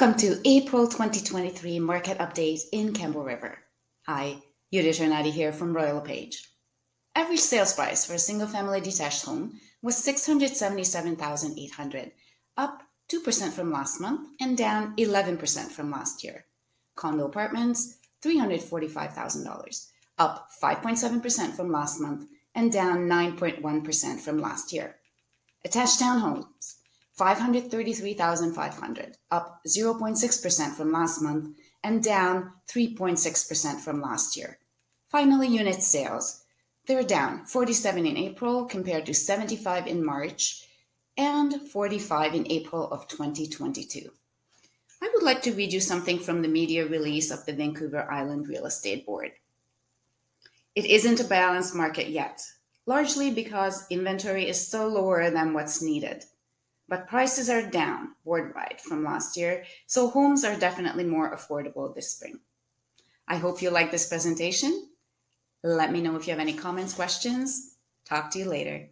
Welcome to April 2023 market update in Campbell River. Hi, Judit Hernadi here from Royal LePage. Average sales price for a single family detached home was 677,800, up 2% from last month and down 11% from last year. Condo apartments, $345,000, up 5.7% from last month and down 9.1% from last year. Attached townhomes, 533,500, up 0.6% from last month and down 3.6% from last year. Finally, unit sales. They're down 47 in April compared to 75 in March and 45 in April of 2022. I would like to read you something from the media release of the Vancouver Island Real Estate Board. It isn't a balanced market yet, largely because inventory is still lower than what's needed but prices are down worldwide from last year, so homes are definitely more affordable this spring. I hope you like this presentation. Let me know if you have any comments, questions. Talk to you later.